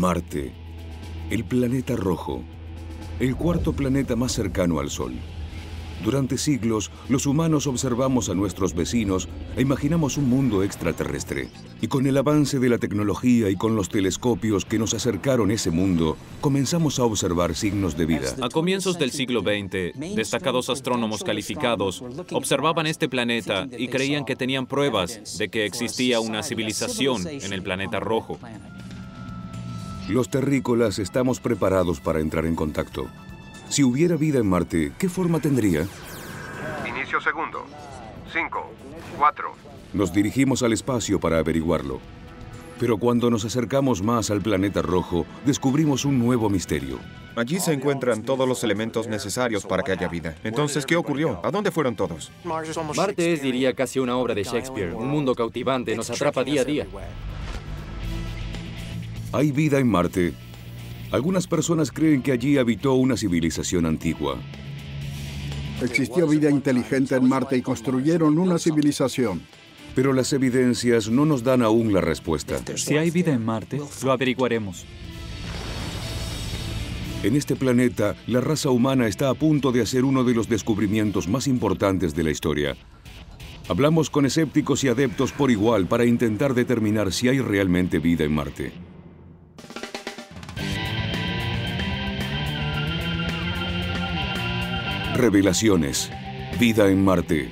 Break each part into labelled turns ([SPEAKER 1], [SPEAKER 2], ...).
[SPEAKER 1] Marte, el planeta rojo, el cuarto planeta más cercano al Sol. Durante siglos, los humanos observamos a nuestros vecinos e imaginamos un mundo extraterrestre. Y con el avance de la tecnología y con los telescopios que nos acercaron ese mundo, comenzamos a observar signos de vida.
[SPEAKER 2] A comienzos del siglo XX, destacados astrónomos calificados observaban este planeta y creían que tenían pruebas de que existía una civilización en el planeta rojo.
[SPEAKER 1] Los terrícolas estamos preparados para entrar en contacto. Si hubiera vida en Marte, ¿qué forma tendría?
[SPEAKER 3] Inicio segundo. Cinco. Cuatro.
[SPEAKER 1] Nos dirigimos al espacio para averiguarlo. Pero cuando nos acercamos más al planeta rojo, descubrimos un nuevo misterio.
[SPEAKER 4] Allí se encuentran todos los elementos necesarios para que haya vida. Entonces, ¿qué ocurrió? ¿A dónde fueron todos?
[SPEAKER 5] Marte es, diría, casi una obra de Shakespeare. Un mundo cautivante, nos atrapa día a día.
[SPEAKER 1] ¿Hay vida en Marte? Algunas personas creen que allí habitó una civilización antigua.
[SPEAKER 6] Existió vida inteligente en Marte y construyeron una civilización.
[SPEAKER 1] Pero las evidencias no nos dan aún la respuesta.
[SPEAKER 7] Si hay vida en Marte, lo averiguaremos.
[SPEAKER 1] En este planeta, la raza humana está a punto de hacer uno de los descubrimientos más importantes de la historia. Hablamos con escépticos y adeptos por igual para intentar determinar si hay realmente vida en Marte. Revelaciones. Vida en Marte.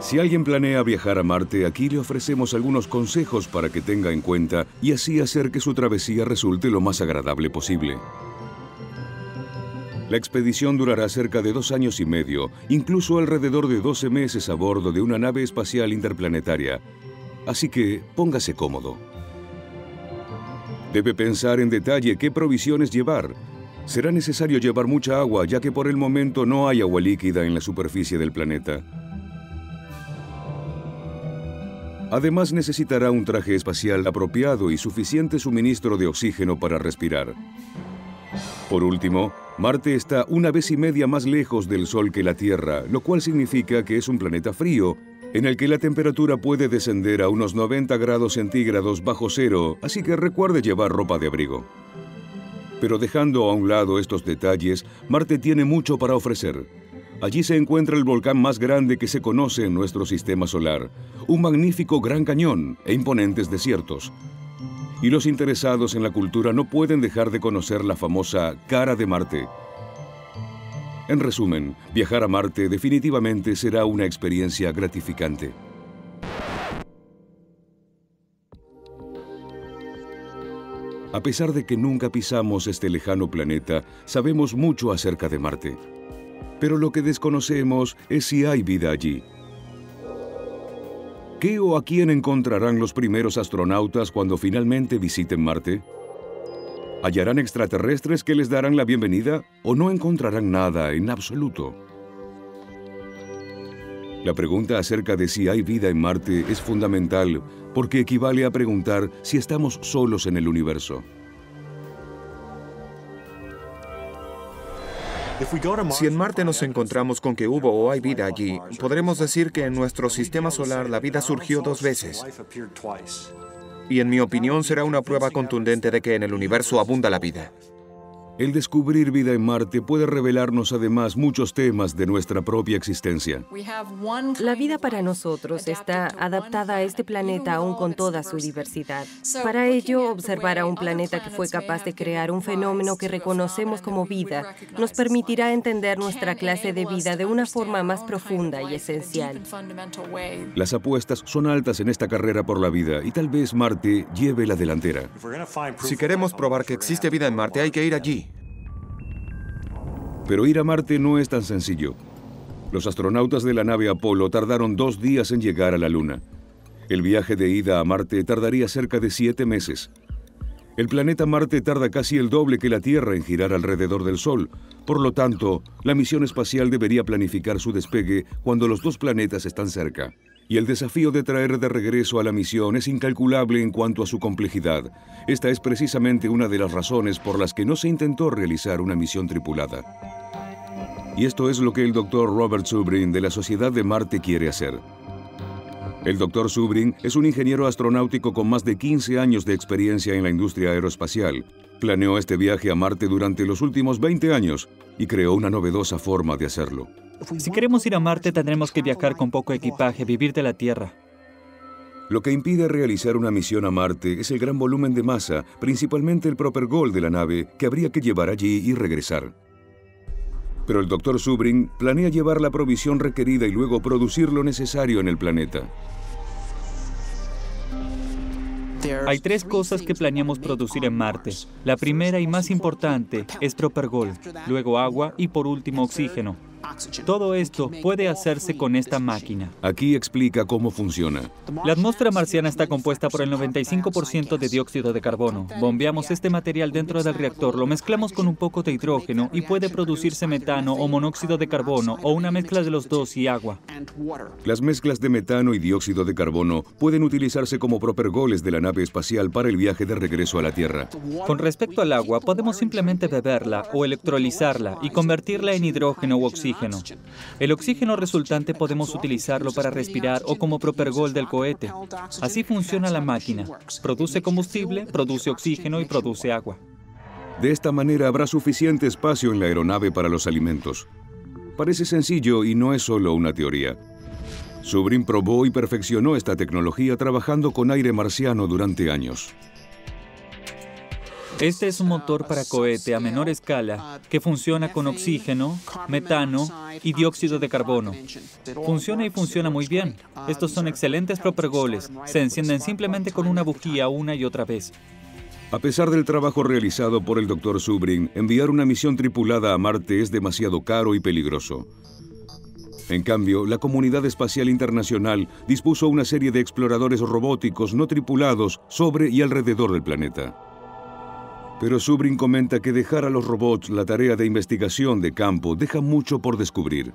[SPEAKER 1] Si alguien planea viajar a Marte, aquí le ofrecemos algunos consejos para que tenga en cuenta y así hacer que su travesía resulte lo más agradable posible. La expedición durará cerca de dos años y medio, incluso alrededor de 12 meses a bordo de una nave espacial interplanetaria. Así que póngase cómodo. Debe pensar en detalle qué provisiones llevar, Será necesario llevar mucha agua, ya que por el momento no hay agua líquida en la superficie del planeta. Además necesitará un traje espacial apropiado y suficiente suministro de oxígeno para respirar. Por último, Marte está una vez y media más lejos del Sol que la Tierra, lo cual significa que es un planeta frío, en el que la temperatura puede descender a unos 90 grados centígrados bajo cero, así que recuerde llevar ropa de abrigo. Pero dejando a un lado estos detalles, Marte tiene mucho para ofrecer. Allí se encuentra el volcán más grande que se conoce en nuestro sistema solar, un magnífico gran cañón e imponentes desiertos. Y los interesados en la cultura no pueden dejar de conocer la famosa cara de Marte. En resumen, viajar a Marte definitivamente será una experiencia gratificante. A pesar de que nunca pisamos este lejano planeta, sabemos mucho acerca de Marte. Pero lo que desconocemos es si hay vida allí. ¿Qué o a quién encontrarán los primeros astronautas cuando finalmente visiten Marte? ¿Hallarán extraterrestres que les darán la bienvenida o no encontrarán nada en absoluto? La pregunta acerca de si hay vida en Marte es fundamental porque equivale a preguntar si estamos solos en el universo.
[SPEAKER 4] Si en Marte nos encontramos con que hubo o hay vida allí, podremos decir que en nuestro sistema solar la vida surgió dos veces. Y en mi opinión será una prueba contundente de que en el universo abunda la vida.
[SPEAKER 1] El descubrir vida en Marte puede revelarnos además muchos temas de nuestra propia existencia.
[SPEAKER 8] La vida para nosotros está adaptada a este planeta aún con toda su diversidad. Para ello, observar a un planeta que fue capaz de crear un fenómeno que reconocemos como vida nos permitirá entender nuestra clase de vida de una forma más profunda y esencial.
[SPEAKER 1] Las apuestas son altas en esta carrera por la vida y tal vez Marte lleve la delantera.
[SPEAKER 4] Si queremos probar que existe vida en Marte, hay que ir allí.
[SPEAKER 1] Pero ir a Marte no es tan sencillo. Los astronautas de la nave Apolo tardaron dos días en llegar a la Luna. El viaje de ida a Marte tardaría cerca de siete meses. El planeta Marte tarda casi el doble que la Tierra en girar alrededor del Sol. Por lo tanto, la misión espacial debería planificar su despegue cuando los dos planetas están cerca. Y el desafío de traer de regreso a la misión es incalculable en cuanto a su complejidad. Esta es precisamente una de las razones por las que no se intentó realizar una misión tripulada. Y esto es lo que el doctor Robert Zubrin de la Sociedad de Marte quiere hacer. El doctor Subrin es un ingeniero astronáutico con más de 15 años de experiencia en la industria aeroespacial. Planeó este viaje a Marte durante los últimos 20 años y creó una novedosa forma de hacerlo.
[SPEAKER 7] Si queremos ir a Marte tendremos que viajar con poco equipaje, vivir de la Tierra.
[SPEAKER 1] Lo que impide realizar una misión a Marte es el gran volumen de masa, principalmente el propergol de la nave, que habría que llevar allí y regresar. Pero el Dr. Subrin planea llevar la provisión requerida y luego producir lo necesario en el planeta.
[SPEAKER 7] Hay tres cosas que planeamos producir en Marte. La primera y más importante es propergol, luego agua y por último oxígeno. Todo esto puede hacerse con esta máquina.
[SPEAKER 1] Aquí explica cómo funciona.
[SPEAKER 7] La atmósfera marciana está compuesta por el 95% de dióxido de carbono. Bombeamos este material dentro del reactor, lo mezclamos con un poco de hidrógeno y puede producirse metano o monóxido de carbono o una mezcla de los dos y agua.
[SPEAKER 1] Las mezclas de metano y dióxido de carbono pueden utilizarse como propergoles de la nave espacial para el viaje de regreso a la Tierra.
[SPEAKER 7] Con respecto al agua, podemos simplemente beberla o electrolizarla y convertirla en hidrógeno u oxígeno el oxígeno resultante podemos utilizarlo para respirar o como propergol del cohete. Así funciona la máquina. Produce combustible, produce oxígeno y produce agua.
[SPEAKER 1] De esta manera habrá suficiente espacio en la aeronave para los alimentos. Parece sencillo y no es solo una teoría. Subrin probó y perfeccionó esta tecnología trabajando con aire marciano durante años.
[SPEAKER 7] Este es un motor para cohete a menor escala que funciona con oxígeno, metano y dióxido de carbono. Funciona y funciona muy bien. Estos son excelentes propergoles. Se encienden simplemente con una bujía una y otra vez.
[SPEAKER 1] A pesar del trabajo realizado por el Dr. Subrin, enviar una misión tripulada a Marte es demasiado caro y peligroso. En cambio, la Comunidad Espacial Internacional dispuso una serie de exploradores robóticos no tripulados sobre y alrededor del planeta. Pero Subrin comenta que dejar a los robots la tarea de investigación de campo deja mucho por descubrir.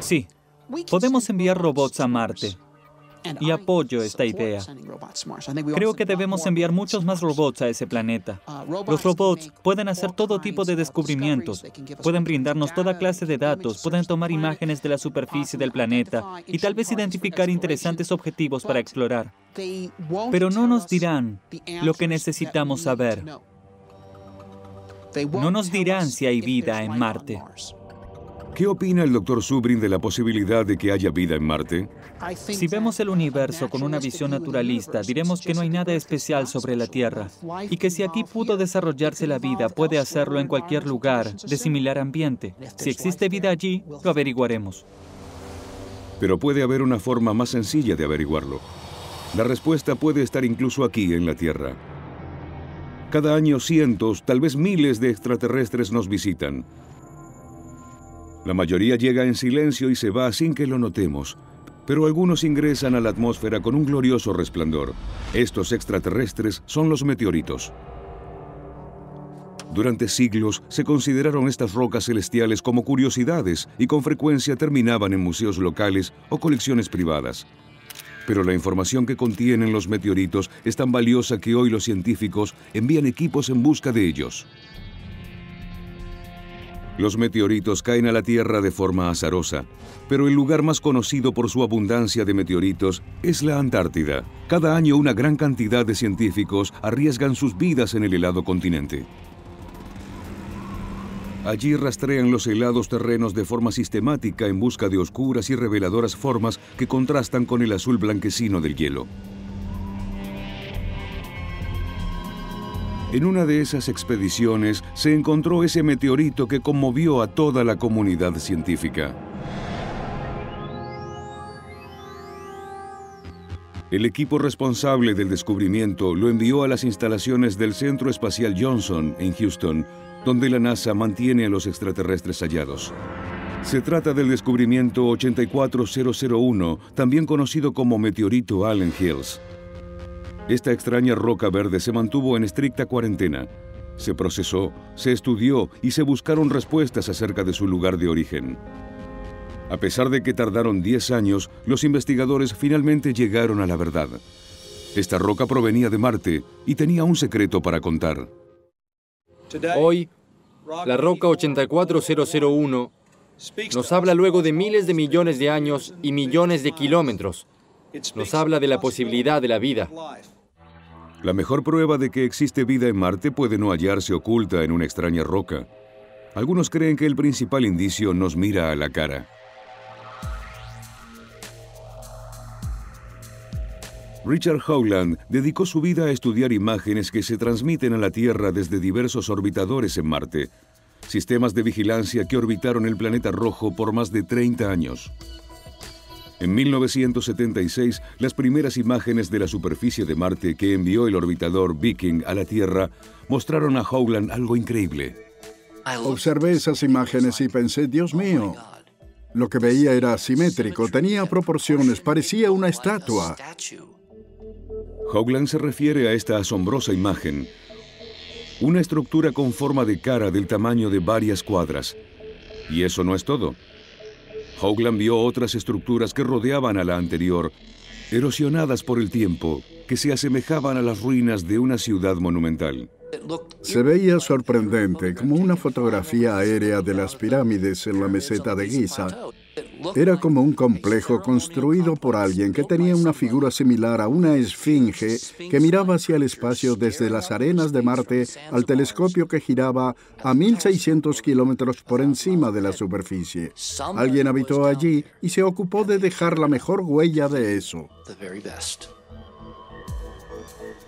[SPEAKER 7] Sí, podemos enviar robots a Marte. Y apoyo esta idea. Creo que debemos enviar muchos más robots a ese planeta. Los robots pueden hacer todo tipo de descubrimientos, pueden brindarnos toda clase de datos, pueden tomar imágenes de la superficie del planeta y tal vez identificar interesantes objetivos para explorar. Pero no nos dirán lo que necesitamos saber. No nos dirán si hay vida en Marte.
[SPEAKER 1] ¿Qué opina el doctor Subrin de la posibilidad de que haya vida en Marte?
[SPEAKER 7] Si vemos el universo con una visión naturalista, diremos que no hay nada especial sobre la Tierra y que si aquí pudo desarrollarse la vida, puede hacerlo en cualquier lugar de similar ambiente. Si existe vida allí, lo averiguaremos.
[SPEAKER 1] Pero puede haber una forma más sencilla de averiguarlo. La respuesta puede estar incluso aquí en la Tierra. Cada año cientos, tal vez miles de extraterrestres nos visitan. La mayoría llega en silencio y se va sin que lo notemos, pero algunos ingresan a la atmósfera con un glorioso resplandor. Estos extraterrestres son los meteoritos. Durante siglos se consideraron estas rocas celestiales como curiosidades y con frecuencia terminaban en museos locales o colecciones privadas. Pero la información que contienen los meteoritos es tan valiosa que hoy los científicos envían equipos en busca de ellos. Los meteoritos caen a la Tierra de forma azarosa, pero el lugar más conocido por su abundancia de meteoritos es la Antártida. Cada año una gran cantidad de científicos arriesgan sus vidas en el helado continente. Allí rastrean los helados terrenos de forma sistemática en busca de oscuras y reveladoras formas que contrastan con el azul blanquecino del hielo. En una de esas expediciones se encontró ese meteorito que conmovió a toda la comunidad científica. El equipo responsable del descubrimiento lo envió a las instalaciones del Centro Espacial Johnson en Houston donde la NASA mantiene a los extraterrestres hallados. Se trata del descubrimiento 84001, también conocido como meteorito Allen Hills. Esta extraña roca verde se mantuvo en estricta cuarentena. Se procesó, se estudió y se buscaron respuestas acerca de su lugar de origen. A pesar de que tardaron 10 años, los investigadores finalmente llegaron a la verdad. Esta roca provenía de Marte y tenía un secreto para contar.
[SPEAKER 5] Hoy, la roca 84001 nos habla luego de miles de millones de años y millones de kilómetros. Nos habla de la posibilidad de la vida.
[SPEAKER 1] La mejor prueba de que existe vida en Marte puede no hallarse oculta en una extraña roca. Algunos creen que el principal indicio nos mira a la cara. Richard Howland dedicó su vida a estudiar imágenes que se transmiten a la Tierra desde diversos orbitadores en Marte, sistemas de vigilancia que orbitaron el planeta rojo por más de 30 años. En 1976, las primeras imágenes de la superficie de Marte que envió el orbitador Viking a la Tierra mostraron a Howland algo increíble.
[SPEAKER 6] Observé esas imágenes y pensé, Dios mío, lo que veía era asimétrico, tenía proporciones, parecía una estatua.
[SPEAKER 1] Hogland se refiere a esta asombrosa imagen, una estructura con forma de cara del tamaño de varias cuadras. Y eso no es todo. Hogland vio otras estructuras que rodeaban a la anterior, erosionadas por el tiempo, que se asemejaban a las ruinas de una ciudad monumental.
[SPEAKER 6] Se veía sorprendente, como una fotografía aérea de las pirámides en la meseta de Giza, era como un complejo construido por alguien que tenía una figura similar a una esfinge que miraba hacia el espacio desde las arenas de Marte al telescopio que giraba a 1600 kilómetros por encima de la superficie. Alguien habitó allí y se ocupó de dejar la mejor huella de eso.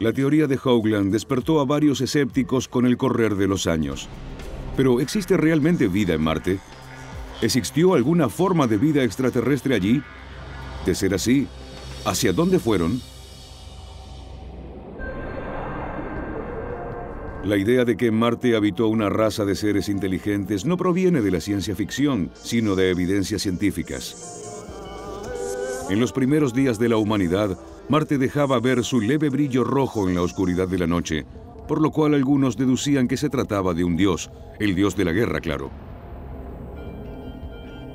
[SPEAKER 1] La teoría de Hoagland despertó a varios escépticos con el correr de los años. Pero ¿existe realmente vida en Marte? ¿Existió alguna forma de vida extraterrestre allí? De ser así, ¿hacia dónde fueron? La idea de que Marte habitó una raza de seres inteligentes no proviene de la ciencia ficción, sino de evidencias científicas. En los primeros días de la humanidad, Marte dejaba ver su leve brillo rojo en la oscuridad de la noche, por lo cual algunos deducían que se trataba de un dios, el dios de la guerra, claro.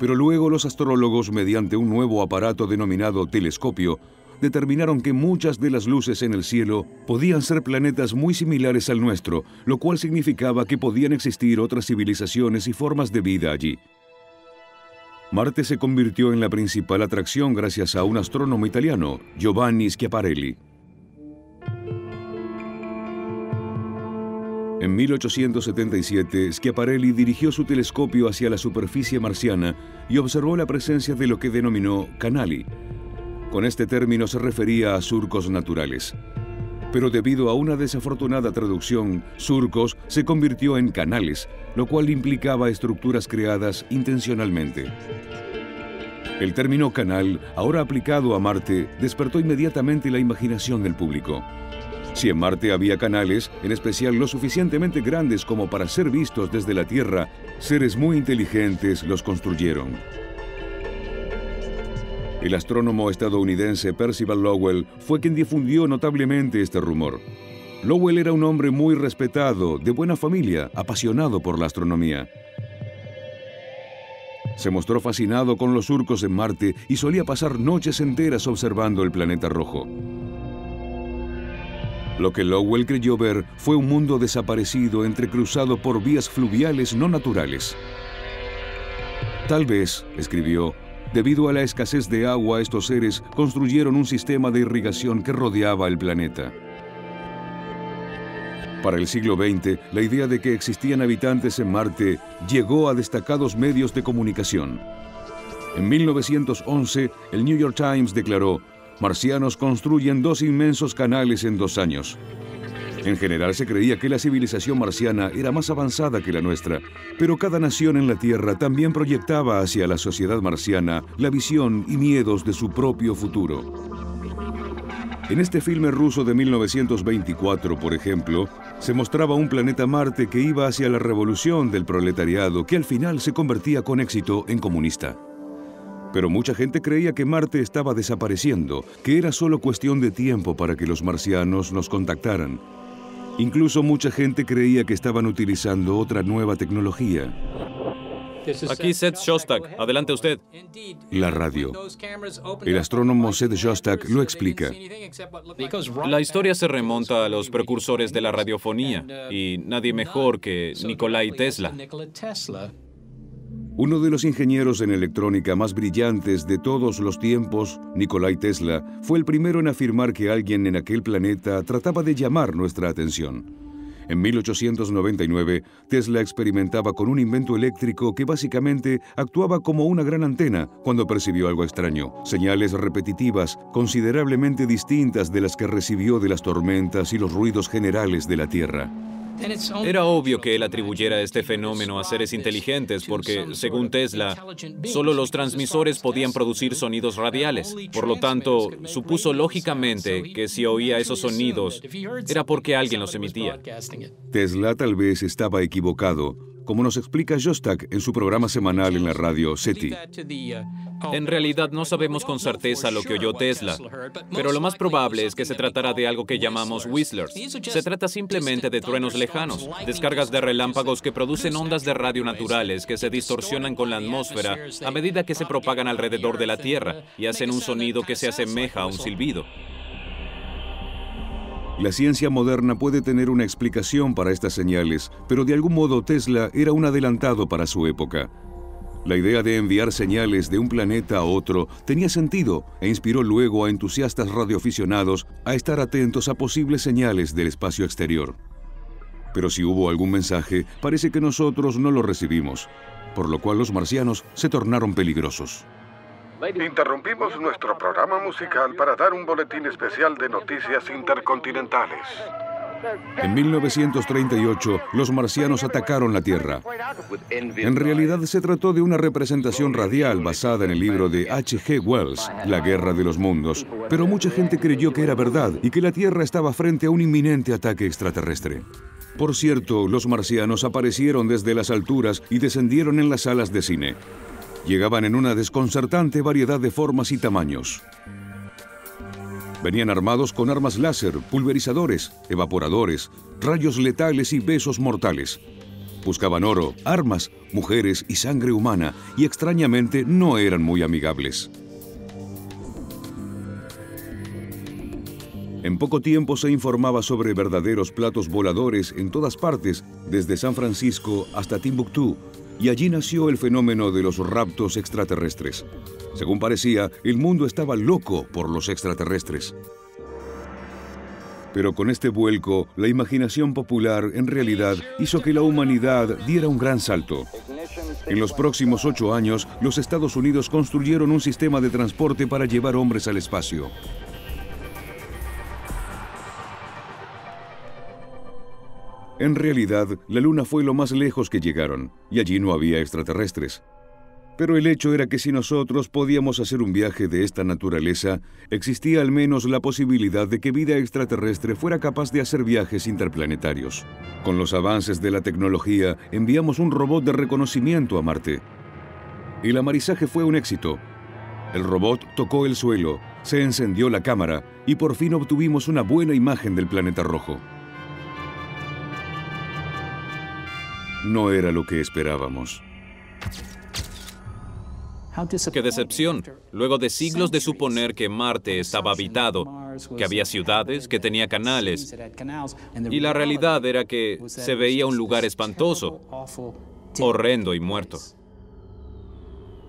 [SPEAKER 1] Pero luego los astrólogos, mediante un nuevo aparato denominado telescopio, determinaron que muchas de las luces en el cielo podían ser planetas muy similares al nuestro, lo cual significaba que podían existir otras civilizaciones y formas de vida allí. Marte se convirtió en la principal atracción gracias a un astrónomo italiano, Giovanni Schiaparelli. En 1877, Schiaparelli dirigió su telescopio hacia la superficie marciana y observó la presencia de lo que denominó canali. Con este término se refería a surcos naturales. Pero debido a una desafortunada traducción, surcos se convirtió en canales, lo cual implicaba estructuras creadas intencionalmente. El término canal, ahora aplicado a Marte, despertó inmediatamente la imaginación del público. Si en Marte había canales, en especial lo suficientemente grandes como para ser vistos desde la Tierra, seres muy inteligentes los construyeron. El astrónomo estadounidense Percival Lowell fue quien difundió notablemente este rumor. Lowell era un hombre muy respetado, de buena familia, apasionado por la astronomía. Se mostró fascinado con los surcos en Marte y solía pasar noches enteras observando el planeta rojo. Lo que Lowell creyó ver fue un mundo desaparecido entrecruzado por vías fluviales no naturales. Tal vez, escribió, debido a la escasez de agua, estos seres construyeron un sistema de irrigación que rodeaba el planeta. Para el siglo XX, la idea de que existían habitantes en Marte llegó a destacados medios de comunicación. En 1911, el New York Times declaró, marcianos construyen dos inmensos canales en dos años. En general se creía que la civilización marciana era más avanzada que la nuestra, pero cada nación en la Tierra también proyectaba hacia la sociedad marciana la visión y miedos de su propio futuro. En este filme ruso de 1924, por ejemplo, se mostraba un planeta Marte que iba hacia la revolución del proletariado que al final se convertía con éxito en comunista. Pero mucha gente creía que Marte estaba desapareciendo, que era solo cuestión de tiempo para que los marcianos nos contactaran. Incluso mucha gente creía que estaban utilizando otra nueva tecnología.
[SPEAKER 2] Aquí Seth Shostak. Adelante usted.
[SPEAKER 1] La radio. El astrónomo Seth Shostak lo explica.
[SPEAKER 2] La historia se remonta a los precursores de la radiofonía y nadie mejor que Nikolai Tesla.
[SPEAKER 1] Uno de los ingenieros en electrónica más brillantes de todos los tiempos, Nikolai Tesla, fue el primero en afirmar que alguien en aquel planeta trataba de llamar nuestra atención. En 1899, Tesla experimentaba con un invento eléctrico que básicamente actuaba como una gran antena cuando percibió algo extraño, señales repetitivas considerablemente distintas de las que recibió de las tormentas y los ruidos generales de la Tierra.
[SPEAKER 2] Era obvio que él atribuyera este fenómeno a seres inteligentes porque, según Tesla, solo los transmisores podían producir sonidos radiales. Por lo tanto, supuso lógicamente que si oía esos sonidos era porque alguien los emitía.
[SPEAKER 1] Tesla tal vez estaba equivocado, como nos explica Jostak en su programa semanal en la radio SETI.
[SPEAKER 2] En realidad no sabemos con certeza lo que oyó Tesla, pero lo más probable es que se tratara de algo que llamamos whistlers. Se trata simplemente de truenos lejanos, descargas de relámpagos que producen ondas de radio naturales que se distorsionan con la atmósfera a medida que se propagan alrededor de la Tierra y hacen un sonido que se asemeja a un silbido.
[SPEAKER 1] La ciencia moderna puede tener una explicación para estas señales, pero de algún modo Tesla era un adelantado para su época. La idea de enviar señales de un planeta a otro tenía sentido e inspiró luego a entusiastas radioaficionados a estar atentos a posibles señales del espacio exterior. Pero si hubo algún mensaje, parece que nosotros no lo recibimos, por lo cual los marcianos se tornaron peligrosos.
[SPEAKER 3] Interrumpimos nuestro programa musical para dar un boletín especial de noticias intercontinentales.
[SPEAKER 1] En 1938, los marcianos atacaron la Tierra. En realidad se trató de una representación radial basada en el libro de H.G. Wells, La Guerra de los Mundos, pero mucha gente creyó que era verdad y que la Tierra estaba frente a un inminente ataque extraterrestre. Por cierto, los marcianos aparecieron desde las alturas y descendieron en las salas de cine. Llegaban en una desconcertante variedad de formas y tamaños. Venían armados con armas láser, pulverizadores, evaporadores, rayos letales y besos mortales. Buscaban oro, armas, mujeres y sangre humana, y extrañamente no eran muy amigables. En poco tiempo se informaba sobre verdaderos platos voladores en todas partes, desde San Francisco hasta Timbuktu, y allí nació el fenómeno de los raptos extraterrestres. Según parecía, el mundo estaba loco por los extraterrestres. Pero con este vuelco, la imaginación popular en realidad hizo que la humanidad diera un gran salto. En los próximos ocho años, los Estados Unidos construyeron un sistema de transporte para llevar hombres al espacio. En realidad, la Luna fue lo más lejos que llegaron, y allí no había extraterrestres. Pero el hecho era que si nosotros podíamos hacer un viaje de esta naturaleza, existía al menos la posibilidad de que vida extraterrestre fuera capaz de hacer viajes interplanetarios. Con los avances de la tecnología, enviamos un robot de reconocimiento a Marte. El amarizaje fue un éxito. El robot tocó el suelo, se encendió la cámara y por fin obtuvimos una buena imagen del planeta rojo. No era lo que esperábamos.
[SPEAKER 2] ¡Qué decepción! Luego de siglos de suponer que Marte estaba habitado, que había ciudades, que tenía canales, y la realidad era que se veía un lugar espantoso, horrendo y muerto.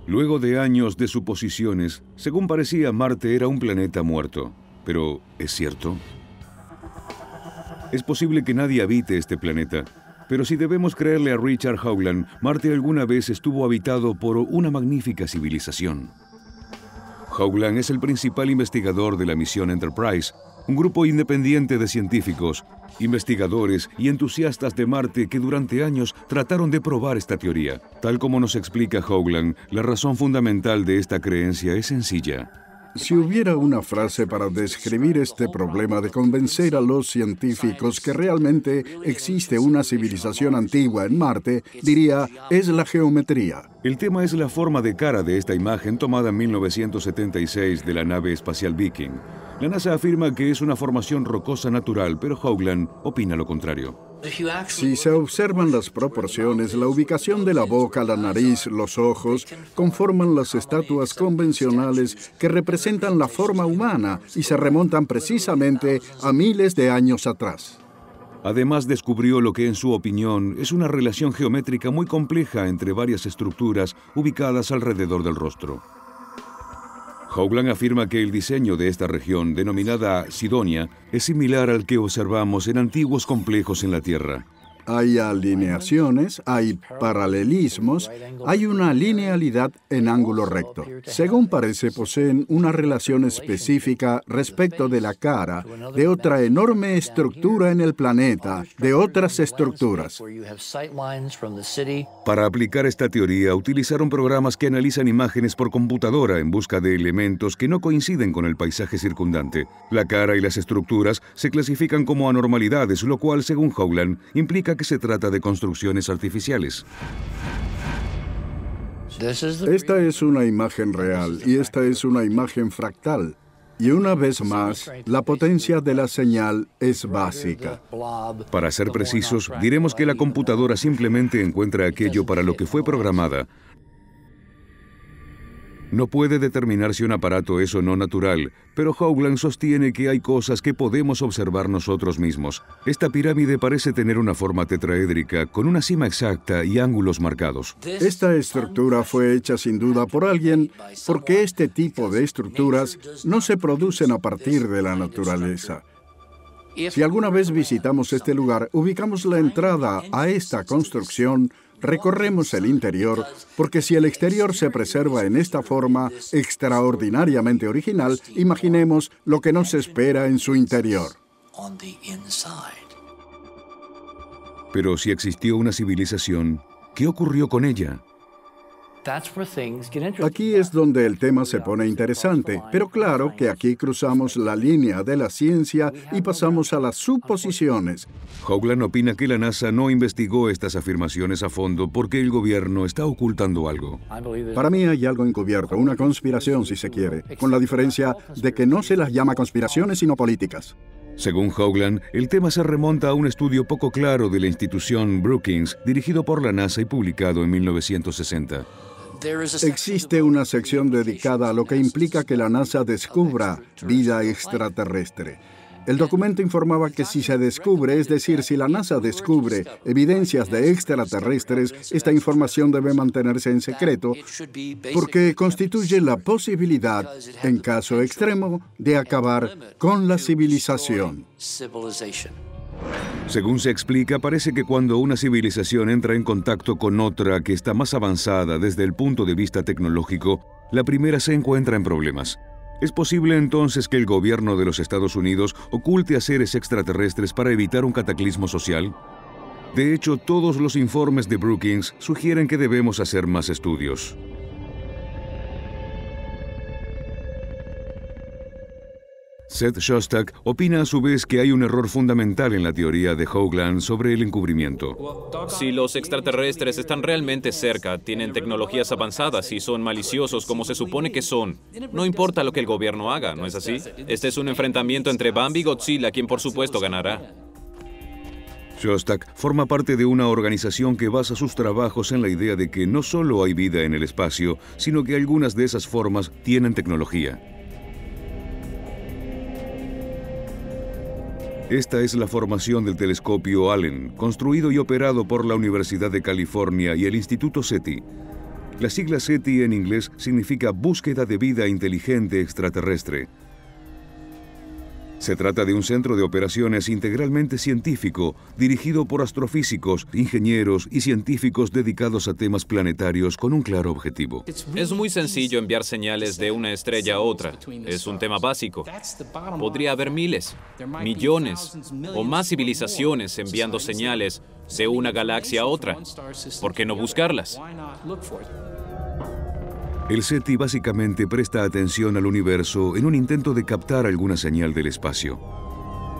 [SPEAKER 1] Luego de años de suposiciones, según parecía, Marte era un planeta muerto. Pero, ¿es cierto? Es posible que nadie habite este planeta, pero si debemos creerle a Richard Howland, Marte alguna vez estuvo habitado por una magnífica civilización. Howland es el principal investigador de la misión Enterprise, un grupo independiente de científicos, investigadores y entusiastas de Marte que durante años trataron de probar esta teoría. Tal como nos explica Howland, la razón fundamental de esta creencia es sencilla.
[SPEAKER 6] Si hubiera una frase para describir este problema de convencer a los científicos que realmente existe una civilización antigua en Marte, diría, es la geometría.
[SPEAKER 1] El tema es la forma de cara de esta imagen tomada en 1976 de la nave espacial Viking. La NASA afirma que es una formación rocosa natural, pero Hoagland opina lo contrario.
[SPEAKER 6] Si se observan las proporciones, la ubicación de la boca, la nariz, los ojos, conforman las estatuas convencionales que representan la forma humana y se remontan precisamente a miles de años atrás.
[SPEAKER 1] Además descubrió lo que en su opinión es una relación geométrica muy compleja entre varias estructuras ubicadas alrededor del rostro. Hoagland afirma que el diseño de esta región, denominada Sidonia, es similar al que observamos en antiguos complejos en la Tierra.
[SPEAKER 6] Hay alineaciones, hay paralelismos, hay una linealidad en ángulo recto. Según parece, poseen una relación específica respecto de la cara de otra enorme estructura en el planeta, de otras estructuras.
[SPEAKER 1] Para aplicar esta teoría, utilizaron programas que analizan imágenes por computadora en busca de elementos que no coinciden con el paisaje circundante. La cara y las estructuras se clasifican como anormalidades, lo cual, según Howland, implica que se trata de construcciones artificiales.
[SPEAKER 6] Esta es una imagen real y esta es una imagen fractal. Y una vez más, la potencia de la señal es básica.
[SPEAKER 1] Para ser precisos, diremos que la computadora simplemente encuentra aquello para lo que fue programada, no puede determinar si un aparato es o no natural, pero Howland sostiene que hay cosas que podemos observar nosotros mismos. Esta pirámide parece tener una forma tetraédrica, con una cima exacta y ángulos marcados.
[SPEAKER 6] Esta estructura fue hecha sin duda por alguien, porque este tipo de estructuras no se producen a partir de la naturaleza. Si alguna vez visitamos este lugar, ubicamos la entrada a esta construcción recorremos el interior, porque si el exterior se preserva en esta forma extraordinariamente original, imaginemos lo que nos espera en su interior.
[SPEAKER 1] Pero si existió una civilización, ¿qué ocurrió con ella?
[SPEAKER 6] Aquí es donde el tema se pone interesante, pero claro que aquí cruzamos la línea de la ciencia y pasamos a las suposiciones.
[SPEAKER 1] Hoagland opina que la NASA no investigó estas afirmaciones a fondo porque el gobierno está ocultando algo.
[SPEAKER 6] Para mí hay algo encubierto, una conspiración si se quiere, con la diferencia de que no se las llama conspiraciones sino políticas.
[SPEAKER 1] Según Hoagland, el tema se remonta a un estudio poco claro de la institución Brookings, dirigido por la NASA y publicado en 1960.
[SPEAKER 6] Existe una sección dedicada a lo que implica que la NASA descubra vida extraterrestre. El documento informaba que si se descubre, es decir, si la NASA descubre evidencias de extraterrestres, esta información debe mantenerse en secreto porque constituye la posibilidad, en caso extremo, de acabar con la civilización.
[SPEAKER 1] Según se explica, parece que cuando una civilización entra en contacto con otra que está más avanzada desde el punto de vista tecnológico, la primera se encuentra en problemas. ¿Es posible entonces que el gobierno de los Estados Unidos oculte a seres extraterrestres para evitar un cataclismo social? De hecho, todos los informes de Brookings sugieren que debemos hacer más estudios. Seth Shostak opina a su vez que hay un error fundamental en la teoría de Hoagland sobre el encubrimiento.
[SPEAKER 2] Si los extraterrestres están realmente cerca, tienen tecnologías avanzadas y son maliciosos como se supone que son, no importa lo que el gobierno haga, ¿no es así? Este es un enfrentamiento entre Bambi y Godzilla, quien por supuesto ganará.
[SPEAKER 1] Shostak forma parte de una organización que basa sus trabajos en la idea de que no solo hay vida en el espacio, sino que algunas de esas formas tienen tecnología. Esta es la formación del telescopio Allen, construido y operado por la Universidad de California y el Instituto SETI. La sigla SETI en inglés significa Búsqueda de Vida Inteligente Extraterrestre. Se trata de un centro de operaciones integralmente científico, dirigido por astrofísicos, ingenieros y científicos dedicados a temas planetarios con un claro objetivo.
[SPEAKER 2] Es muy sencillo enviar señales de una estrella a otra. Es un tema básico. Podría haber miles, millones o más civilizaciones enviando señales de una galaxia a otra. ¿Por qué no buscarlas?
[SPEAKER 1] El SETI básicamente presta atención al universo en un intento de captar alguna señal del espacio.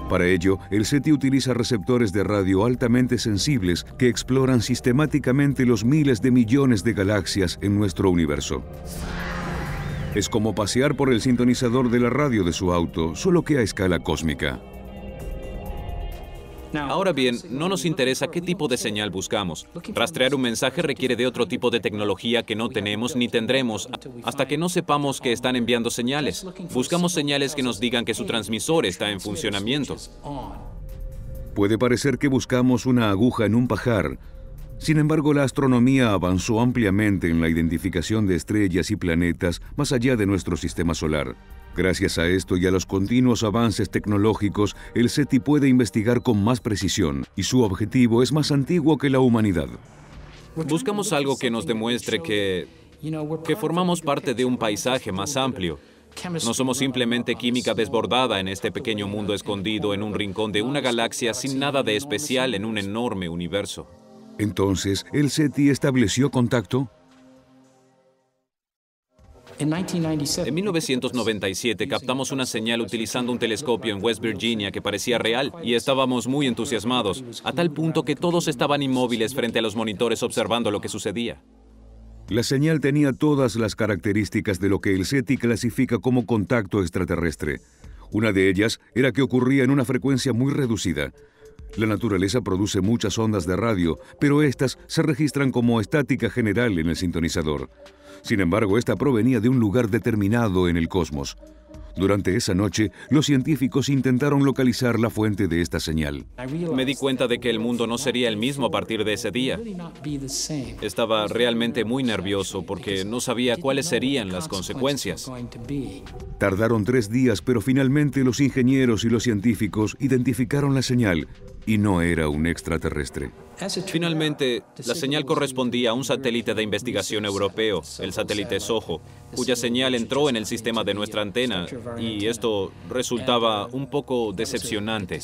[SPEAKER 1] Para ello, el SETI utiliza receptores de radio altamente sensibles que exploran sistemáticamente los miles de millones de galaxias en nuestro universo. Es como pasear por el sintonizador de la radio de su auto, solo que a escala cósmica.
[SPEAKER 2] Ahora bien, no nos interesa qué tipo de señal buscamos. Rastrear un mensaje requiere de otro tipo de tecnología que no tenemos ni tendremos hasta que no sepamos que están enviando señales. Buscamos señales que nos digan que su transmisor está en funcionamiento.
[SPEAKER 1] Puede parecer que buscamos una aguja en un pajar. Sin embargo, la astronomía avanzó ampliamente en la identificación de estrellas y planetas más allá de nuestro sistema solar. Gracias a esto y a los continuos avances tecnológicos, el SETI puede investigar con más precisión y su objetivo es más antiguo que la humanidad.
[SPEAKER 2] Buscamos algo que nos demuestre que, que formamos parte de un paisaje más amplio. No somos simplemente química desbordada en este pequeño mundo escondido en un rincón de una galaxia sin nada de especial en un enorme universo.
[SPEAKER 1] Entonces, ¿el SETI estableció contacto?
[SPEAKER 2] En 1997 captamos una señal utilizando un telescopio en West Virginia que parecía real y estábamos muy entusiasmados, a tal punto que todos estaban inmóviles frente a los monitores observando lo que sucedía.
[SPEAKER 1] La señal tenía todas las características de lo que el SETI clasifica como contacto extraterrestre. Una de ellas era que ocurría en una frecuencia muy reducida. La naturaleza produce muchas ondas de radio, pero estas se registran como estática general en el sintonizador. Sin embargo, esta provenía de un lugar determinado en el cosmos. Durante esa noche, los científicos intentaron localizar la fuente de esta señal.
[SPEAKER 2] Me di cuenta de que el mundo no sería el mismo a partir de ese día. Estaba realmente muy nervioso porque no sabía cuáles serían las consecuencias.
[SPEAKER 1] Tardaron tres días, pero finalmente los ingenieros y los científicos identificaron la señal y no era un extraterrestre.
[SPEAKER 2] Finalmente, la señal correspondía a un satélite de investigación europeo, el satélite SOHO, cuya señal entró en el sistema de nuestra antena y esto resultaba un poco decepcionante.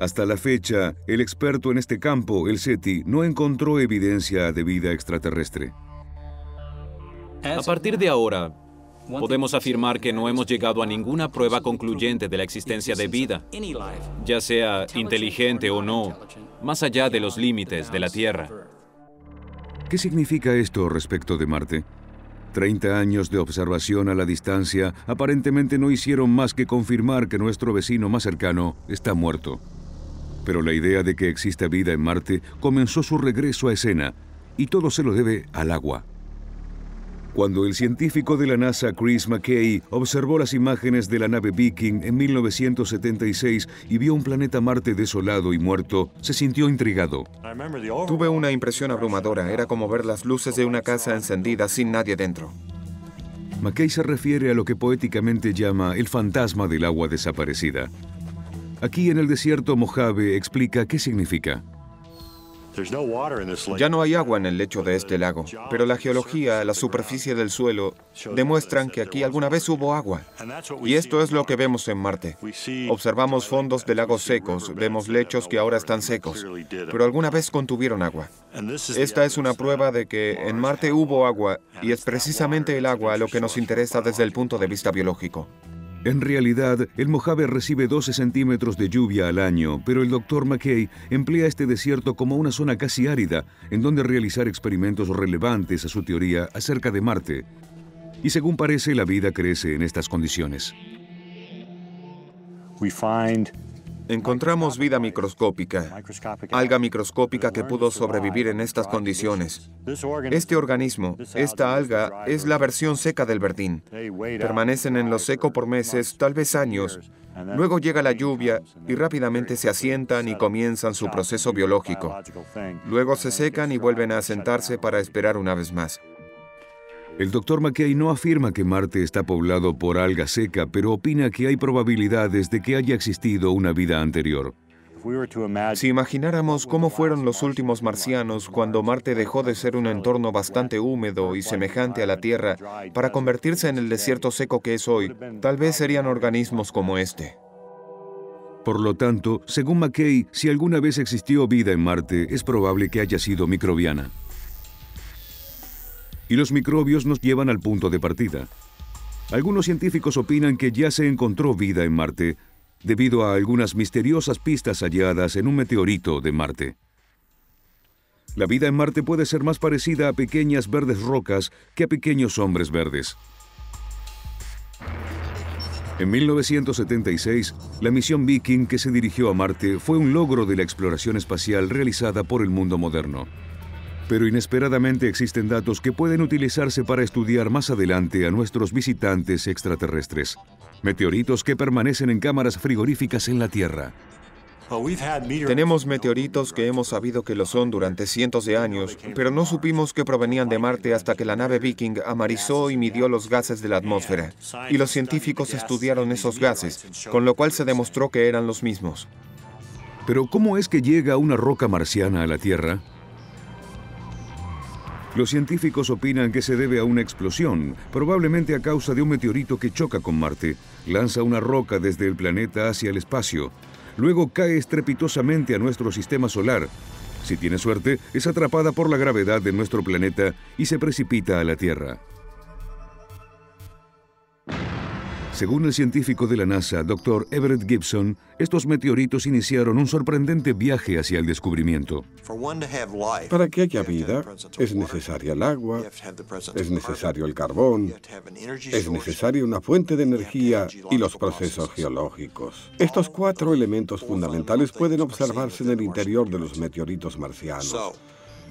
[SPEAKER 1] Hasta la fecha, el experto en este campo, el SETI, no encontró evidencia de vida extraterrestre.
[SPEAKER 2] A partir de ahora, podemos afirmar que no hemos llegado a ninguna prueba concluyente de la existencia de vida, ya sea inteligente o no, más allá de los límites de la Tierra.
[SPEAKER 1] ¿Qué significa esto respecto de Marte? Treinta años de observación a la distancia aparentemente no hicieron más que confirmar que nuestro vecino más cercano está muerto. Pero la idea de que exista vida en Marte comenzó su regreso a escena, y todo se lo debe al agua. Cuando el científico de la NASA Chris McKay observó las imágenes de la nave Viking en 1976 y vio un planeta Marte desolado y muerto, se sintió intrigado.
[SPEAKER 4] Tuve una impresión abrumadora, era como ver las luces de una casa encendida sin nadie dentro.
[SPEAKER 1] McKay se refiere a lo que poéticamente llama el fantasma del agua desaparecida. Aquí en el desierto Mojave explica qué significa.
[SPEAKER 4] Ya no hay agua en el lecho de este lago, pero la geología, la superficie del suelo, demuestran que aquí alguna vez hubo agua. Y esto es lo que vemos en Marte. Observamos fondos de lagos secos, vemos lechos que ahora están secos, pero alguna vez contuvieron agua. Esta es una prueba de que en Marte hubo agua y es precisamente el agua lo que nos interesa desde el punto de vista biológico.
[SPEAKER 1] En realidad, el Mojave recibe 12 centímetros de lluvia al año, pero el Dr. McKay emplea este desierto como una zona casi árida, en donde realizar experimentos relevantes a su teoría acerca de Marte. Y según parece, la vida crece en estas condiciones.
[SPEAKER 4] Encontramos vida microscópica, alga microscópica que pudo sobrevivir en estas condiciones. Este organismo, esta alga, es la versión seca del verdín. Permanecen en lo seco por meses, tal vez años. Luego llega la lluvia y rápidamente se asientan y comienzan su proceso biológico. Luego se secan y vuelven a asentarse para esperar una vez más.
[SPEAKER 1] El doctor McKay no afirma que Marte está poblado por alga seca, pero opina que hay probabilidades de que haya existido una vida anterior.
[SPEAKER 4] Si imagináramos cómo fueron los últimos marcianos cuando Marte dejó de ser un entorno bastante húmedo y semejante a la Tierra para convertirse en el desierto seco que es hoy, tal vez serían organismos como este.
[SPEAKER 1] Por lo tanto, según McKay, si alguna vez existió vida en Marte, es probable que haya sido microbiana y los microbios nos llevan al punto de partida. Algunos científicos opinan que ya se encontró vida en Marte debido a algunas misteriosas pistas halladas en un meteorito de Marte. La vida en Marte puede ser más parecida a pequeñas verdes rocas que a pequeños hombres verdes. En 1976, la misión Viking que se dirigió a Marte fue un logro de la exploración espacial realizada por el mundo moderno pero inesperadamente existen datos que pueden utilizarse para estudiar más adelante a nuestros visitantes extraterrestres. Meteoritos que permanecen en cámaras frigoríficas en la Tierra.
[SPEAKER 4] Tenemos meteoritos que hemos sabido que lo son durante cientos de años, pero no supimos que provenían de Marte hasta que la nave Viking amarizó y midió los gases de la atmósfera. Y los científicos estudiaron esos gases, con lo cual se demostró que eran los mismos.
[SPEAKER 1] Pero ¿cómo es que llega una roca marciana a la Tierra? Los científicos opinan que se debe a una explosión, probablemente a causa de un meteorito que choca con Marte, lanza una roca desde el planeta hacia el espacio, luego cae estrepitosamente a nuestro sistema solar. Si tiene suerte, es atrapada por la gravedad de nuestro planeta y se precipita a la Tierra. Según el científico de la NASA, Dr. Everett Gibson, estos meteoritos iniciaron un sorprendente viaje hacia el descubrimiento.
[SPEAKER 9] Para que haya vida, es necesaria el agua, es necesario el carbón, es necesaria una fuente de energía y los procesos geológicos. Estos cuatro elementos fundamentales pueden observarse en el interior de los meteoritos marcianos.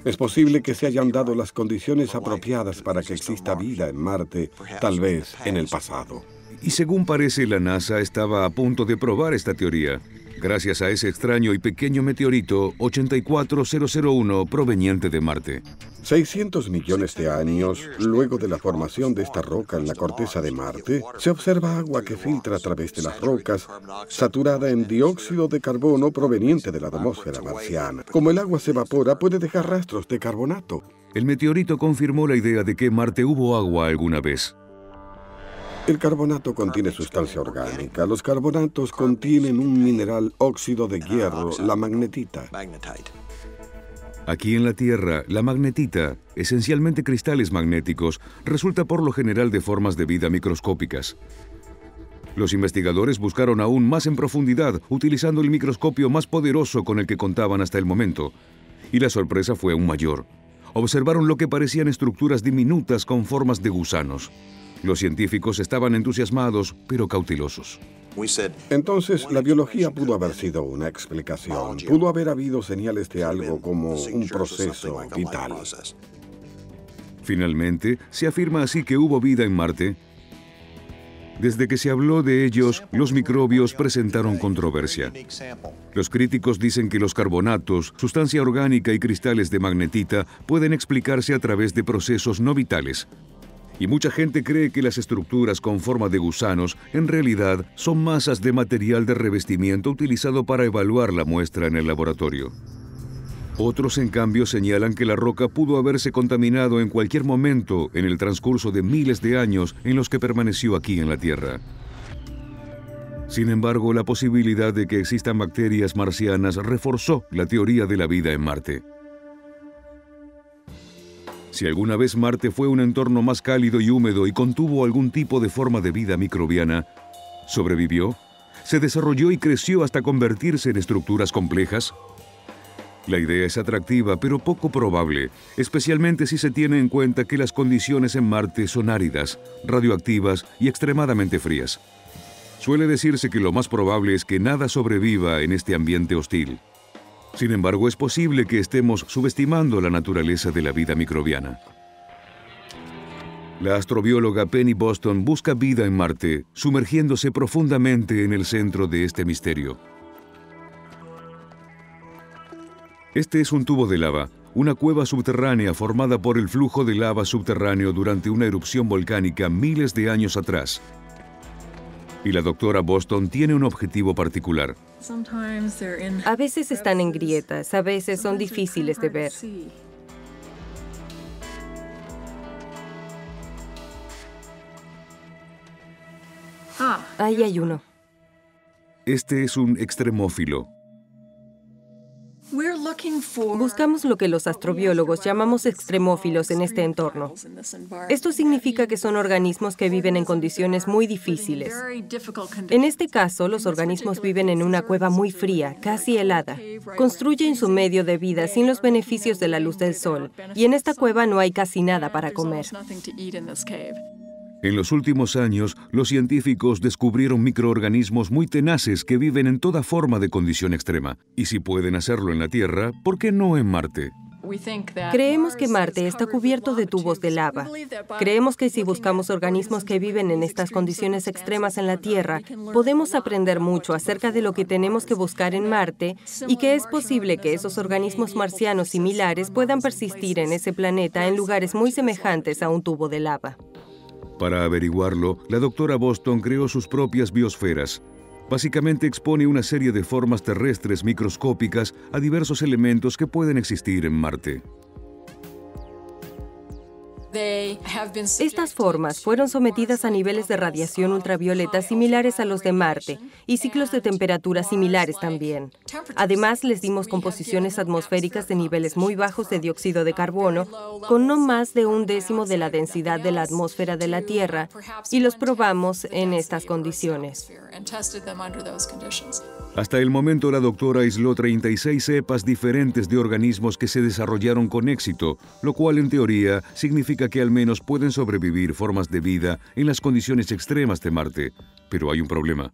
[SPEAKER 9] Es posible que se hayan dado las condiciones apropiadas para que exista vida en Marte, tal vez en el pasado.
[SPEAKER 1] Y según parece, la NASA estaba a punto de probar esta teoría, gracias a ese extraño y pequeño meteorito 84001 proveniente de Marte.
[SPEAKER 9] 600 millones de años luego de la formación de esta roca en la corteza de Marte, se observa agua que filtra a través de las rocas, saturada en dióxido de carbono proveniente de la atmósfera marciana. Como el agua se evapora, puede dejar rastros de carbonato.
[SPEAKER 1] El meteorito confirmó la idea de que Marte hubo agua alguna vez.
[SPEAKER 9] El carbonato contiene sustancia orgánica. Los carbonatos contienen un mineral óxido de hierro, la magnetita.
[SPEAKER 1] Aquí en la Tierra, la magnetita, esencialmente cristales magnéticos, resulta por lo general de formas de vida microscópicas. Los investigadores buscaron aún más en profundidad, utilizando el microscopio más poderoso con el que contaban hasta el momento. Y la sorpresa fue aún mayor. Observaron lo que parecían estructuras diminutas con formas de gusanos. Los científicos estaban entusiasmados, pero cautelosos.
[SPEAKER 9] Entonces, la biología pudo haber sido una explicación. Pudo haber habido señales de algo como un proceso vital.
[SPEAKER 1] Finalmente, se afirma así que hubo vida en Marte. Desde que se habló de ellos, los microbios presentaron controversia. Los críticos dicen que los carbonatos, sustancia orgánica y cristales de magnetita pueden explicarse a través de procesos no vitales, y mucha gente cree que las estructuras con forma de gusanos en realidad son masas de material de revestimiento utilizado para evaluar la muestra en el laboratorio. Otros, en cambio, señalan que la roca pudo haberse contaminado en cualquier momento en el transcurso de miles de años en los que permaneció aquí en la Tierra. Sin embargo, la posibilidad de que existan bacterias marcianas reforzó la teoría de la vida en Marte. Si alguna vez Marte fue un entorno más cálido y húmedo y contuvo algún tipo de forma de vida microbiana, ¿sobrevivió? ¿Se desarrolló y creció hasta convertirse en estructuras complejas? La idea es atractiva, pero poco probable, especialmente si se tiene en cuenta que las condiciones en Marte son áridas, radioactivas y extremadamente frías. Suele decirse que lo más probable es que nada sobreviva en este ambiente hostil. Sin embargo, es posible que estemos subestimando la naturaleza de la vida microbiana. La astrobióloga Penny Boston busca vida en Marte, sumergiéndose profundamente en el centro de este misterio. Este es un tubo de lava, una cueva subterránea formada por el flujo de lava subterráneo durante una erupción volcánica miles de años atrás. Y la doctora Boston tiene un objetivo particular.
[SPEAKER 8] A veces están en grietas, a veces son difíciles de ver. Ahí hay uno.
[SPEAKER 1] Este es un extremófilo,
[SPEAKER 8] Buscamos lo que los astrobiólogos llamamos extremófilos en este entorno. Esto significa que son organismos que viven en condiciones muy difíciles. En este caso, los organismos viven en una cueva muy fría, casi helada. Construyen su medio de vida sin los beneficios de la luz del sol, y en esta cueva no hay casi nada para comer.
[SPEAKER 1] En los últimos años, los científicos descubrieron microorganismos muy tenaces que viven en toda forma de condición extrema. Y si pueden hacerlo en la Tierra, ¿por qué no en Marte?
[SPEAKER 8] Creemos que Marte está cubierto de tubos de lava. Creemos que si buscamos organismos que viven en estas condiciones extremas en la Tierra, podemos aprender mucho acerca de lo que tenemos que buscar en Marte y que es posible que esos organismos marcianos similares puedan persistir en ese planeta en lugares muy semejantes a un tubo de lava.
[SPEAKER 1] Para averiguarlo, la doctora Boston creó sus propias biosferas, Básicamente expone una serie de formas terrestres microscópicas a diversos elementos que pueden existir en Marte.
[SPEAKER 8] Estas formas fueron sometidas a niveles de radiación ultravioleta similares a los de Marte y ciclos de temperatura similares también. Además, les dimos composiciones atmosféricas de niveles muy bajos de dióxido de carbono, con no más de un décimo de la densidad de la atmósfera de la Tierra, y los probamos en estas condiciones.
[SPEAKER 1] Hasta el momento la doctora aisló 36 cepas diferentes de organismos que se desarrollaron con éxito, lo cual en teoría significa que al menos pueden sobrevivir formas de vida en las condiciones extremas de Marte. Pero hay un problema.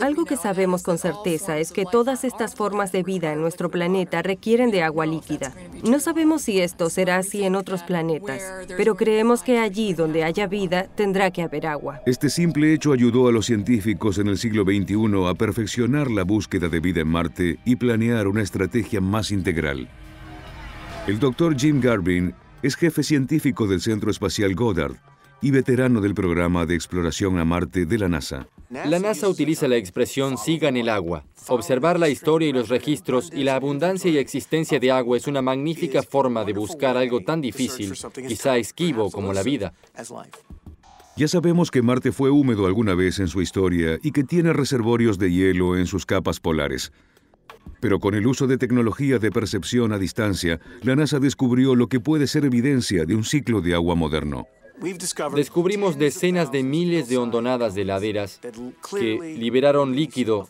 [SPEAKER 8] Algo que sabemos con certeza es que todas estas formas de vida en nuestro planeta requieren de agua líquida. No sabemos si esto será así en otros planetas, pero creemos que allí donde haya vida tendrá que haber agua.
[SPEAKER 1] Este simple hecho ayudó a los científicos en el siglo XXI a perfeccionar la búsqueda de vida en Marte y planear una estrategia más integral. El doctor Jim Garvin es jefe científico del Centro Espacial Goddard y veterano del programa de exploración a Marte de la NASA.
[SPEAKER 5] La NASA utiliza la expresión sigan el agua. Observar la historia y los registros y la abundancia y existencia de agua es una magnífica forma de buscar algo tan difícil, quizá esquivo como la vida.
[SPEAKER 1] Ya sabemos que Marte fue húmedo alguna vez en su historia y que tiene reservorios de hielo en sus capas polares. Pero con el uso de tecnología de percepción a distancia, la NASA descubrió lo que puede ser evidencia de un ciclo de agua moderno.
[SPEAKER 5] Descubrimos decenas de miles de hondonadas de laderas que liberaron líquido,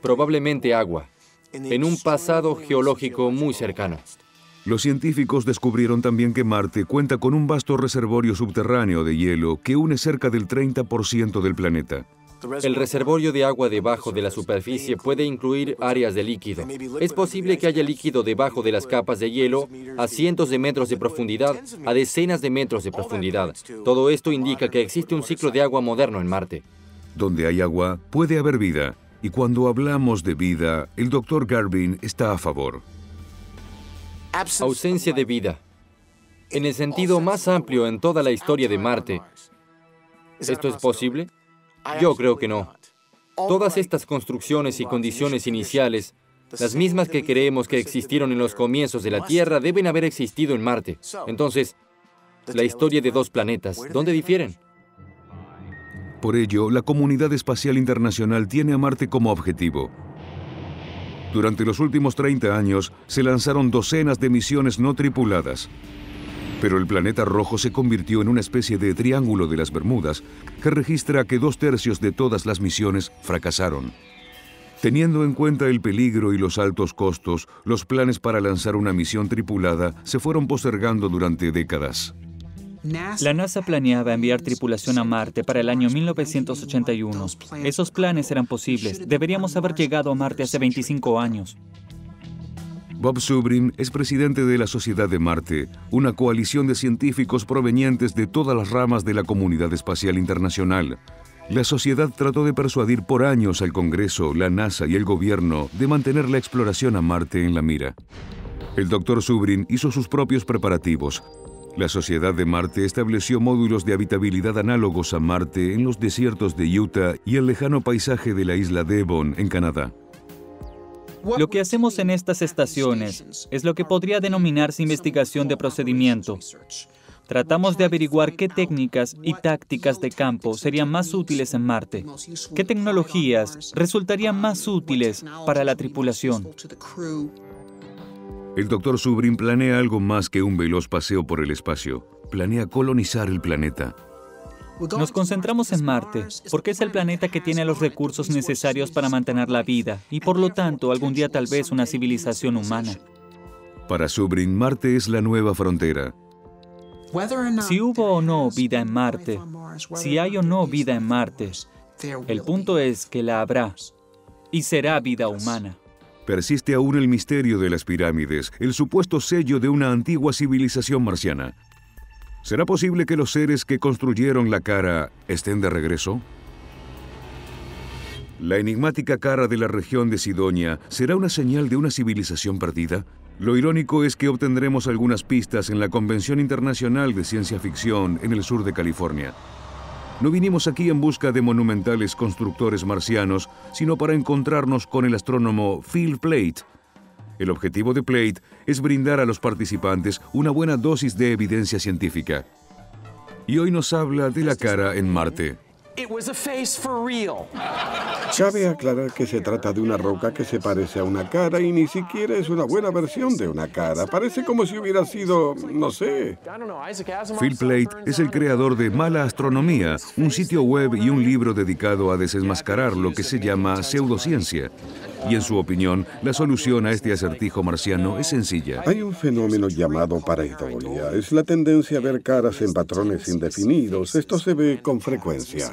[SPEAKER 5] probablemente agua, en un pasado geológico muy cercano.
[SPEAKER 1] Los científicos descubrieron también que Marte cuenta con un vasto reservorio subterráneo de hielo que une cerca del 30% del planeta.
[SPEAKER 5] El reservorio de agua debajo de la superficie puede incluir áreas de líquido. Es posible que haya líquido debajo de las capas de hielo a cientos de metros de profundidad, a decenas de metros de profundidad. Todo esto indica que existe un ciclo de agua moderno en Marte.
[SPEAKER 1] Donde hay agua, puede haber vida. Y cuando hablamos de vida, el doctor Garvin está a favor.
[SPEAKER 5] Ausencia de vida. En el sentido más amplio en toda la historia de Marte. ¿Esto es posible? Yo creo que no. Todas estas construcciones y condiciones iniciales, las mismas que creemos que existieron en los comienzos de la Tierra, deben haber existido en Marte. Entonces, la historia de dos planetas, ¿dónde difieren?
[SPEAKER 1] Por ello, la comunidad espacial internacional tiene a Marte como objetivo. Durante los últimos 30 años, se lanzaron docenas de misiones no tripuladas, pero el planeta rojo se convirtió en una especie de triángulo de las Bermudas que registra que dos tercios de todas las misiones fracasaron. Teniendo en cuenta el peligro y los altos costos, los planes para lanzar una misión tripulada se fueron postergando durante décadas.
[SPEAKER 7] La NASA planeaba enviar tripulación a Marte para el año 1981. Esos planes eran posibles. Deberíamos haber llegado a Marte hace 25 años.
[SPEAKER 1] Bob Subrin es presidente de la Sociedad de Marte, una coalición de científicos provenientes de todas las ramas de la comunidad espacial internacional. La sociedad trató de persuadir por años al Congreso, la NASA y el gobierno de mantener la exploración a Marte en la mira. El doctor Subrin hizo sus propios preparativos. La Sociedad de Marte estableció módulos de habitabilidad análogos a Marte en los desiertos de Utah y el lejano paisaje de la isla Devon, en Canadá.
[SPEAKER 7] Lo que hacemos en estas estaciones es lo que podría denominarse investigación de procedimiento. Tratamos de averiguar qué técnicas y tácticas de campo serían más útiles en Marte, qué tecnologías resultarían más útiles para la tripulación.
[SPEAKER 1] El doctor Subrin planea algo más que un veloz paseo por el espacio. Planea colonizar el planeta.
[SPEAKER 7] Nos concentramos en Marte porque es el planeta que tiene los recursos necesarios para mantener la vida y por lo tanto algún día tal vez una civilización humana.
[SPEAKER 1] Para Subrin, Marte es la nueva frontera.
[SPEAKER 7] Si hubo o no vida en Marte, si hay o no vida en Marte, el punto es que la habrá y será vida humana.
[SPEAKER 1] persiste aún el misterio de las pirámides, el supuesto sello de una antigua civilización marciana. ¿Será posible que los seres que construyeron la cara estén de regreso? ¿La enigmática cara de la región de Sidonia será una señal de una civilización perdida? Lo irónico es que obtendremos algunas pistas en la Convención Internacional de Ciencia Ficción en el sur de California. No vinimos aquí en busca de monumentales constructores marcianos, sino para encontrarnos con el astrónomo Phil Plate. El objetivo de Plate es brindar a los participantes una buena dosis de evidencia científica. Y hoy nos habla de la cara en Marte.
[SPEAKER 9] Cabe aclarar que se trata de una roca que se parece a una cara y ni siquiera es una buena versión de una cara. Parece como si hubiera sido, no sé.
[SPEAKER 1] Phil Plate es el creador de Mala Astronomía, un sitio web y un libro dedicado a desenmascarar lo que se llama pseudociencia. Y en su opinión, la solución a este acertijo marciano es sencilla.
[SPEAKER 9] Hay un fenómeno llamado pareidolia. Es la tendencia a ver caras en patrones indefinidos. Esto se ve con frecuencia.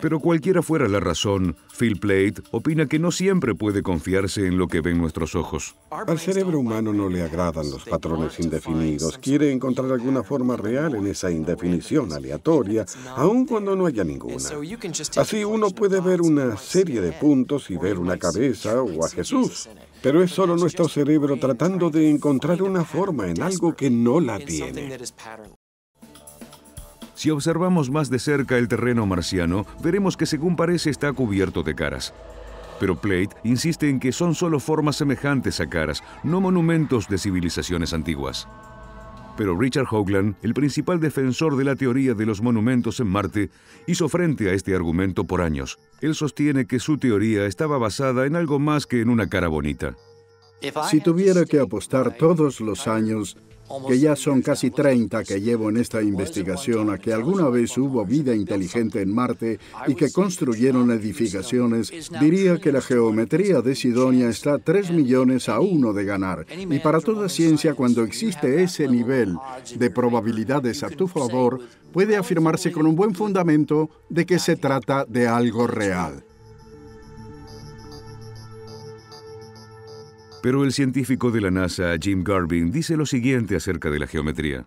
[SPEAKER 1] Pero cualquiera fuera la razón, Phil Plate opina que no siempre puede confiarse en lo que ven nuestros ojos.
[SPEAKER 9] Al cerebro humano no le agradan los patrones indefinidos. Quiere encontrar alguna forma real en esa indefinición aleatoria, aun cuando no haya ninguna. Así uno puede ver una serie de puntos y ver una cabeza o a Jesús. Pero es solo nuestro cerebro tratando de encontrar una forma en algo que no la tiene.
[SPEAKER 1] Si observamos más de cerca el terreno marciano, veremos que según parece está cubierto de caras. Pero Plate insiste en que son solo formas semejantes a caras, no monumentos de civilizaciones antiguas. Pero Richard Hoagland, el principal defensor de la teoría de los monumentos en Marte, hizo frente a este argumento por años. Él sostiene que su teoría estaba basada en algo más que en una cara bonita.
[SPEAKER 6] Si tuviera que apostar todos los años que ya son casi 30 que llevo en esta investigación a que alguna vez hubo vida inteligente en Marte y que construyeron edificaciones, diría que la geometría de Sidonia está 3 millones a 1 de ganar. Y para toda ciencia, cuando existe ese nivel de probabilidades a tu favor, puede afirmarse con un buen fundamento de que se trata de algo real.
[SPEAKER 1] Pero el científico de la NASA, Jim Garvin, dice lo siguiente acerca de la geometría.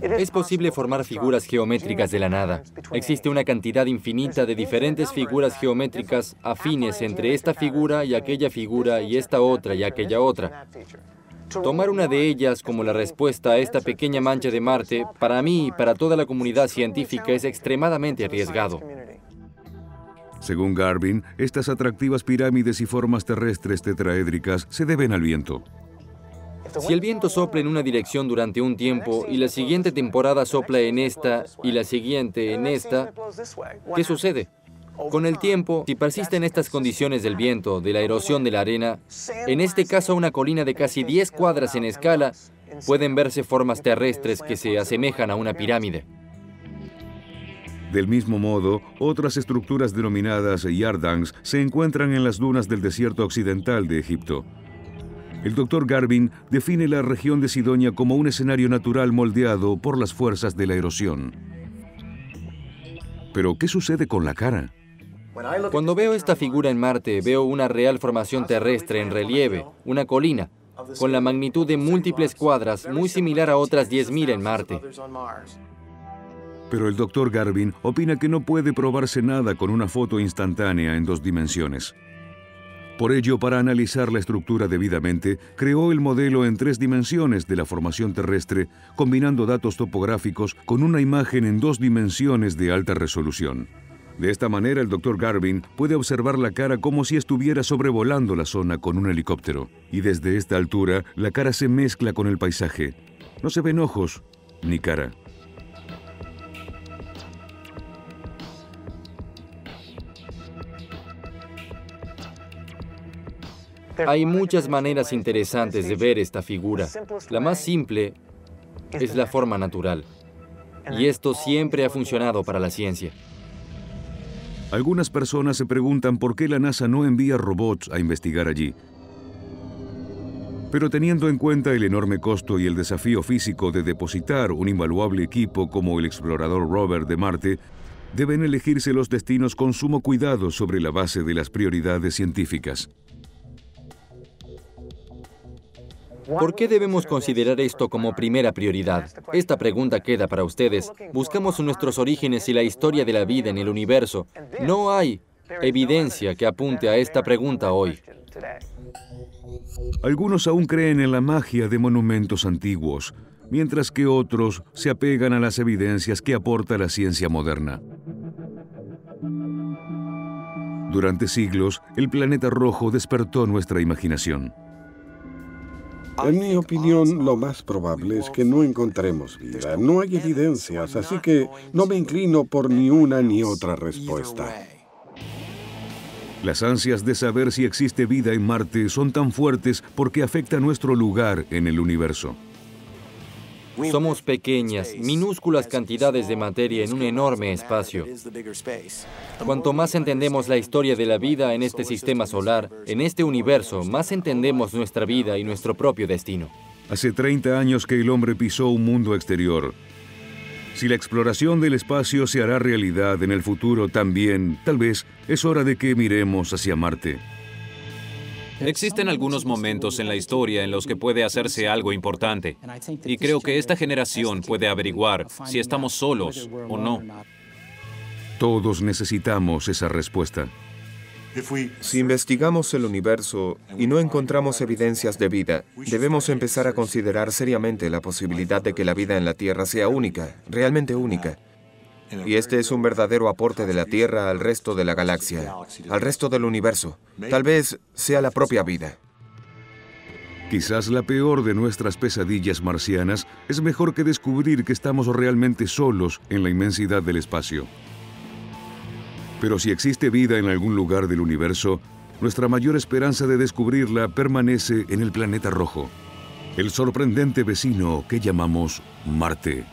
[SPEAKER 5] Es posible formar figuras geométricas de la nada. Existe una cantidad infinita de diferentes figuras geométricas afines entre esta figura y aquella figura y esta otra y aquella otra. Tomar una de ellas como la respuesta a esta pequeña mancha de Marte, para mí y para toda la comunidad científica es extremadamente arriesgado.
[SPEAKER 1] Según Garvin, estas atractivas pirámides y formas terrestres tetraédricas se deben al viento.
[SPEAKER 5] Si el viento sopla en una dirección durante un tiempo y la siguiente temporada sopla en esta y la siguiente en esta, ¿qué sucede? Con el tiempo, si persisten estas condiciones del viento, de la erosión de la arena, en este caso una colina de casi 10 cuadras en escala, pueden verse formas terrestres que se asemejan a una pirámide.
[SPEAKER 1] Del mismo modo, otras estructuras denominadas yardangs se encuentran en las dunas del desierto occidental de Egipto. El doctor Garvin define la región de Sidonia como un escenario natural moldeado por las fuerzas de la erosión. Pero, ¿qué sucede con la cara?
[SPEAKER 5] Cuando veo esta figura en Marte, veo una real formación terrestre en relieve, una colina, con la magnitud de múltiples cuadras, muy similar a otras 10.000 en Marte.
[SPEAKER 1] Pero el doctor Garvin opina que no puede probarse nada con una foto instantánea en dos dimensiones. Por ello, para analizar la estructura debidamente, creó el modelo en tres dimensiones de la formación terrestre, combinando datos topográficos con una imagen en dos dimensiones de alta resolución. De esta manera, el doctor Garvin puede observar la cara como si estuviera sobrevolando la zona con un helicóptero. Y desde esta altura, la cara se mezcla con el paisaje. No se ven ojos ni cara.
[SPEAKER 5] Hay muchas maneras interesantes de ver esta figura. La más simple es la forma natural. Y esto siempre ha funcionado para la ciencia.
[SPEAKER 1] Algunas personas se preguntan por qué la NASA no envía robots a investigar allí. Pero teniendo en cuenta el enorme costo y el desafío físico de depositar un invaluable equipo como el explorador rover de Marte, deben elegirse los destinos con sumo cuidado sobre la base de las prioridades científicas.
[SPEAKER 5] ¿Por qué debemos considerar esto como primera prioridad? Esta pregunta queda para ustedes. Buscamos nuestros orígenes y la historia de la vida en el universo. No hay evidencia que apunte a esta pregunta hoy.
[SPEAKER 1] Algunos aún creen en la magia de monumentos antiguos, mientras que otros se apegan a las evidencias que aporta la ciencia moderna. Durante siglos, el planeta rojo despertó nuestra imaginación.
[SPEAKER 9] En mi opinión, lo más probable es que no encontremos vida. No hay evidencias, así que no me inclino por ni una ni otra respuesta.
[SPEAKER 1] Las ansias de saber si existe vida en Marte son tan fuertes porque afecta nuestro lugar en el universo.
[SPEAKER 5] Somos pequeñas, minúsculas cantidades de materia en un enorme espacio. Cuanto más entendemos la historia de la vida en este sistema solar, en este universo, más entendemos nuestra vida y nuestro propio destino.
[SPEAKER 1] Hace 30 años que el hombre pisó un mundo exterior. Si la exploración del espacio se hará realidad en el futuro también, tal vez es hora de que miremos hacia Marte.
[SPEAKER 2] Existen algunos momentos en la historia en los que puede hacerse algo importante. Y creo que esta generación puede averiguar si estamos solos o no.
[SPEAKER 1] Todos necesitamos esa respuesta.
[SPEAKER 4] Si investigamos el universo y no encontramos evidencias de vida, debemos empezar a considerar seriamente la posibilidad de que la vida en la Tierra sea única, realmente única. Y este es un verdadero aporte de la Tierra al resto de la galaxia, al resto del universo. Tal vez sea la propia vida.
[SPEAKER 1] Quizás la peor de nuestras pesadillas marcianas es mejor que descubrir que estamos realmente solos en la inmensidad del espacio. Pero si existe vida en algún lugar del universo, nuestra mayor esperanza de descubrirla permanece en el planeta rojo, el sorprendente vecino que llamamos Marte.